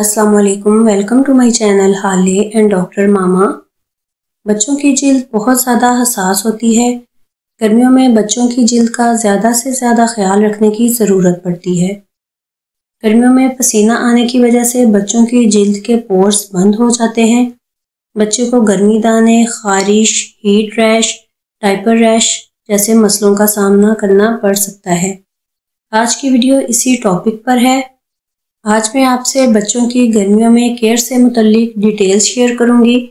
अस्सलाम वालेकुम to my channel हाले एंड डॉक्टर मामा बच्चों की जिल्द बहुत ज़्यादा हसास होती है। गर्मियों में बच्चों की जिल्द का ज़्यादा से ज़्यादा ख्याल रखने की ज़रूरत पड़ती है। गर्मियों में पसीना आने की वजह से बच्चों की जिल्द के पोर्स बंद हो जाते हैं। बच्चे को गर्मी दाने, खारिश हीट रैश टाइपर रैश जैसे मसलों का सामना करना पड़ सकता है। आज की वीडियो इसी टॉपिक पर है। आज मैं आपसे बच्चों की गर्मियों में केयर से मुतलिक डिटेल्स शेयर करूँगी,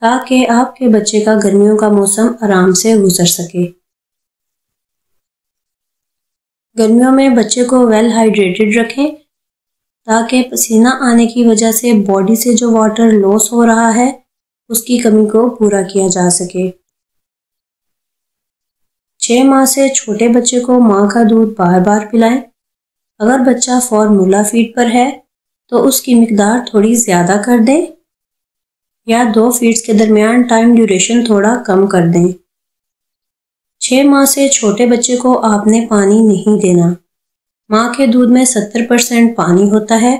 ताकि आपके बच्चे का गर्मियों का मौसम आराम से गुजर सके। गर्मियों में बच्चे को वेल हाइड्रेटेड रखें, ताकि पसीना आने की वजह से बॉडी से जो वाटर लॉस हो रहा है, उसकी कमी को पूरा किया जा सके। छः माह से छोटे बच्चे को माँ का दूध बार बार पिलाएँ अगर बच्चा फॉर्मूला फ़ीड पर है तो उसकी मकदार थोड़ी ज़्यादा कर दें या दो फीड्स के दरमियान टाइम ड्यूरेशन थोड़ा कम कर दें। छः माह से छोटे बच्चे को आपने पानी नहीं देना। माँ के दूध में सत्तर परसेंट पानी होता है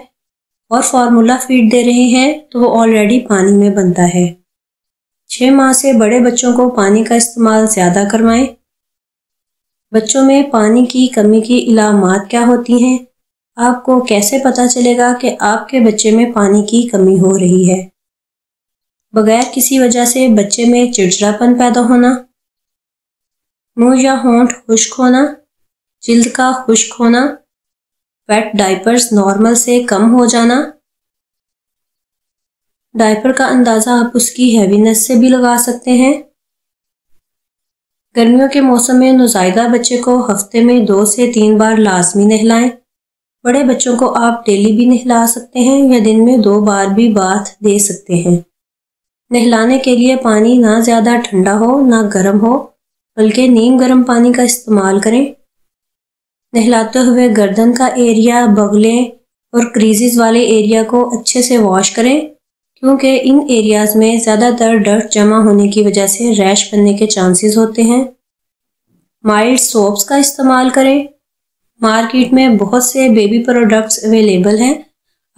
और फार्मूला फ़ीड दे रहे हैं तो वो ऑलरेडी पानी में बनता है। छः माह से बड़े बच्चों को पानी का इस्तेमाल ज़्यादा करवाएँ। बच्चों में पानी की कमी की इलामत क्या होती हैं? आपको कैसे पता चलेगा कि आपके बच्चे में पानी की कमी हो रही है? बगैर किसी वजह से बच्चे में चिड़चिड़ापन पैदा होना। मुँह या होंठ खुश्क होना। जिल्द का खुश्क होना। वेट डाइपर्स नॉर्मल से कम हो जाना। डायपर का अंदाज़ा आप उसकी हैवीनेस से भी लगा सकते हैं। गर्मियों के मौसम में नौजायदा बच्चे को हफ़्ते में दो से तीन बार लाजमी नहलाएँ। बड़े बच्चों को आप डेली भी नहला सकते हैं या दिन में दो बार भी बाथ दे सकते हैं। नहलाने के लिए पानी ना ज़्यादा ठंडा हो, ना गर्म हो, बल्कि नीम गर्म पानी का इस्तेमाल करें। नहलाते हुए गर्दन का एरिया बगलें और क्रीजेस वाले एरिया को अच्छे से वॉश करें। क्योंकि इन एरियाज़ में ज़्यादातर डर्ट जमा होने की वजह से रैश बनने के चांसेस होते हैं। माइल्ड सोप्स का इस्तेमाल करें। मार्केट में बहुत से बेबी प्रोडक्ट्स अवेलेबल हैं।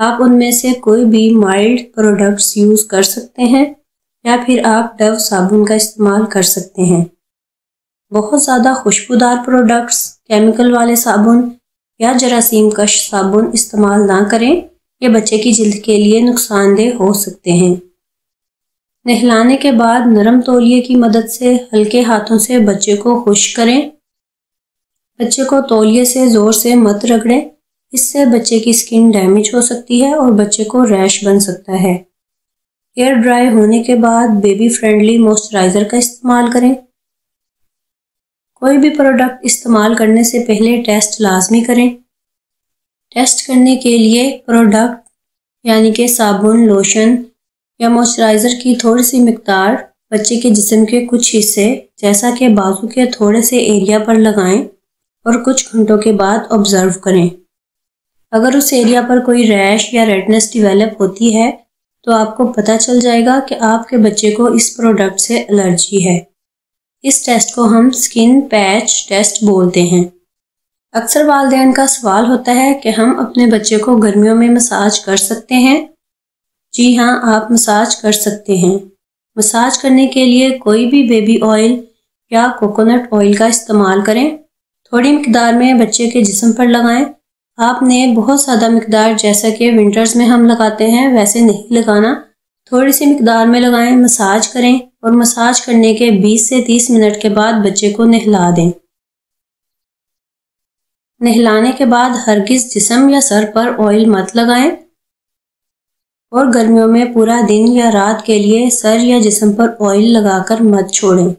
आप उनमें से कोई भी माइल्ड प्रोडक्ट्स यूज़ कर सकते हैं, या फिर आप डव साबुन का इस्तेमाल कर सकते हैं। बहुत ज़्यादा खुशबूदार प्रोडक्ट्स केमिकल वाले साबुन, या जरासीम कश साबुन इस्तेमाल ना करें। ये बच्चे की जिल्द के लिए नुकसानदेह हो सकते हैं। नहलाने के बाद नरम तौलिए की मदद से हल्के हाथों से बच्चे को खुश करें। बच्चे को तौलिए से ज़ोर से मत रगड़ें। इससे बच्चे की स्किन डैमेज हो सकती है और बच्चे को रैश बन सकता है। हेयर ड्राई होने के बाद बेबी फ्रेंडली मॉइस्चराइज़र का इस्तेमाल करें। कोई भी प्रोडक्ट इस्तेमाल करने से पहले टेस्ट लाजमी करें। टेस्ट करने के लिए प्रोडक्ट, यानी कि साबुन, लोशन या मॉइस्चराइज़र की थोड़ी सी मकदार बच्चे के जिसम के कुछ हिस्से, जैसा कि बाजू के थोड़े से एरिया पर लगाएँ और कुछ घंटों के बाद ऑब्ज़र्व करें। अगर उस एरिया पर कोई रैश या रेडनेस डिवेलप होती है तो आपको पता चल जाएगा कि आपके बच्चे को इस प्रोडक्ट से एलर्जी है। इस टेस्ट को हम स्किन पैच टेस्ट बोलते हैं। अक्सर वालदेन का सवाल होता है कि हम अपने बच्चे को गर्मियों में मसाज कर सकते हैं? जी हाँ आप मसाज कर सकते हैं। मसाज करने के लिए कोई भी बेबी ऑयल या कोकोनट ऑयल का इस्तेमाल करें। थोड़ी मकदार में बच्चे के जिसम पर लगाएँ। आपने बहुत ज़्यादा मकदार जैसा कि विंटर्स में हम लगाते हैं, वैसे नहीं लगाना। थोड़ी सी मकदार में लगाएँ, मसाज करें और मसाज करने के 20 से 30 मिनट के बाद बच्चे को नहला दें। नहलाने के बाद हरगिज जिसम या सर पर ऑयल मत लगाएँ। और गर्मियों में पूरा दिन या रात के लिए सर या जिसम पर ऑयल लगाकर मत छोड़ें।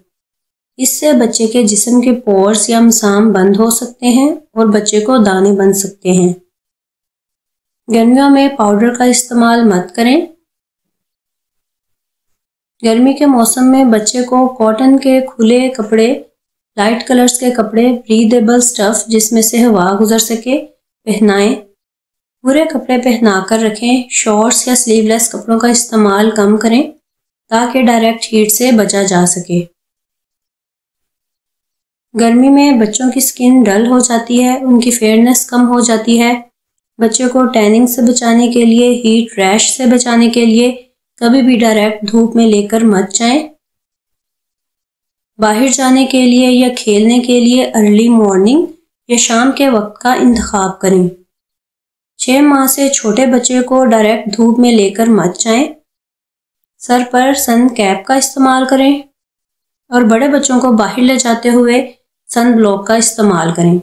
इससे बच्चे के जिसम के पोर्स या मसाम बंद हो सकते हैं और बच्चे को दाने बन सकते हैं। गर्मियों में पाउडर का इस्तेमाल मत करें। गर्मी के मौसम में बच्चे को कॉटन के खुले कपड़े लाइट कलर्स के कपड़े ब्रीदेबल स्टफ़ जिसमें से हवा गुजर सके, पहनाएँ। पूरे कपड़े पहना कर रखें। शॉर्ट्स या स्लीवलेस कपड़ों का इस्तेमाल कम करें ताकि डायरेक्ट हीट से बचा जा सके। गर्मी में बच्चों की स्किन डल हो जाती है, उनकी फेयरनेस कम हो जाती है। बच्चे को टैनिंग से बचाने के लिए हीट रैश से बचाने के लिए कभी भी डायरेक्ट धूप में लेकर मत जाएँ। बाहर जाने के लिए या खेलने के लिए अर्ली मॉर्निंग या शाम के वक्त का इंतखब करें। छः माह से छोटे बच्चे को डायरेक्ट धूप में लेकर मत जाएँ। सर पर सन कैप का इस्तेमाल करें और बड़े बच्चों को बाहर ले जाते हुए सन ब्लॉक का इस्तेमाल करें।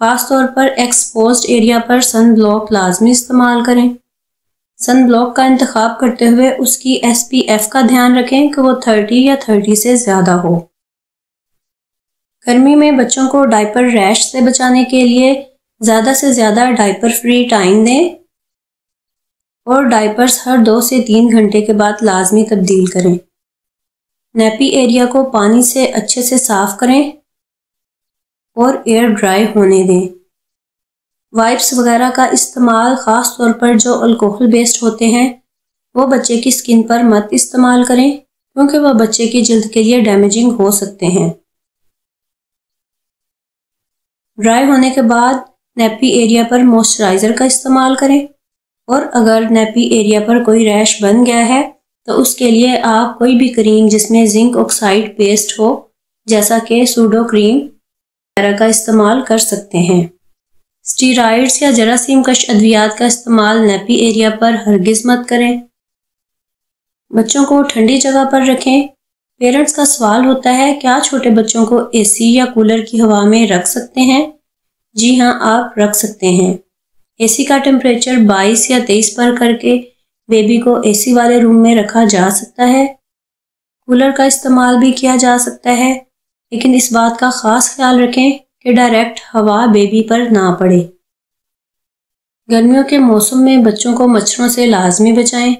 ख़ास तौर पर एक्सपोज एरिया पर सन ब्लॉक लाजमी इस्तेमाल करें। सन ब्लॉक का इंतखब करते हुए उसकी एस पी एफ़ का ध्यान रखें कि वो थर्टी या थर्टी से ज़्यादा हो। गर्मी में बच्चों को डायपर रैश से बचाने के लिए ज़्यादा से ज़्यादा डायपर फ्री टाइम दें और डायपर्स हर दो से तीन घंटे के बाद लाजमी तब्दील करें। नेपी एरिया को पानी से अच्छे से साफ़ करें और एयर ड्राई होने दें। वाइप्स वगैरह का इस्तेमाल ख़ास तौर पर जो अल्कोहल बेस्ड होते हैं, वो बच्चे की स्किन पर मत इस्तेमाल करें, क्योंकि वह बच्चे की जल्द के लिए डैमेजिंग हो सकते हैं। ड्राई होने के बाद नेपी एरिया पर मॉइस्चराइज़र का इस्तेमाल करें, और अगर नेपी एरिया पर कोई रैश बन गया है तो उसके लिए आप कोई भी क्रीम जिसमें जिंक ऑक्साइड पेस्ट हो, जैसा कि सूडो क्रीम वगैरह का इस्तेमाल कर सकते हैं। स्टीराइड्स या जरासीम कश अद्वियात का इस्तेमाल नेपी एरिया पर हरगिज मत करें। बच्चों को ठंडी जगह पर रखें। पेरेंट्स का सवाल होता है, क्या छोटे बच्चों को एसी या कूलर की हवा में रख सकते हैं? जी हाँ आप रख सकते हैं। एसी का टेम्परेचर 22 या 23 पर करके बेबी को एसी वाले रूम में रखा जा सकता है। कूलर का इस्तेमाल भी किया जा सकता है, लेकिन इस बात का ख़ास ख्याल रखें कि डायरेक्ट हवा बेबी पर ना पड़े। गर्मियों के मौसम में बच्चों को मच्छरों से लाजमी बचाएँ,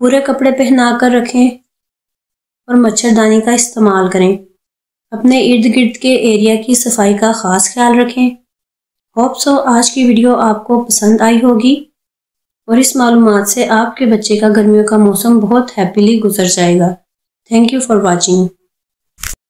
पूरे कपड़े पहना कर रखें और मच्छरदानी का इस्तेमाल करें। अपने इर्द गिर्द के एरिया की सफ़ाई का ख़ास ख्याल रखें। होप सो आज की वीडियो आपको पसंद आई होगी और इस मालूम से आपके बच्चे का गर्मियों का मौसम बहुत हैप्पीली गुजर जाएगा। Thank you for watching